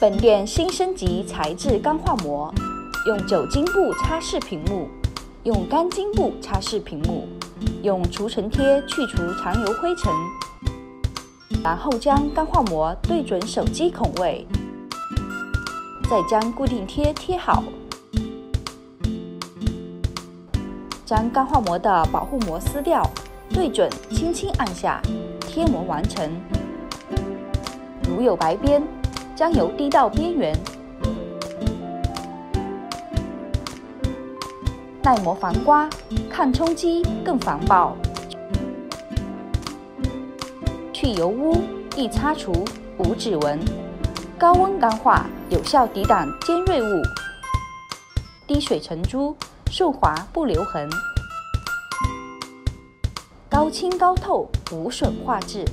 本店新升级材质钢化膜，用酒精布擦拭屏幕，用干巾布擦拭屏幕，用除尘贴去除残留灰尘，然后将钢化膜对准手机孔位，再将固定贴贴好，将钢化膜的保护膜撕掉，对准，轻轻按下，贴膜完成。如有白边。将油滴到边缘，耐磨防刮，抗冲击，更防爆，去油污，易擦除，无指纹，高温钢化，有效抵挡尖锐物，滴水成珠，顺滑不留痕，高清高透，无损画质。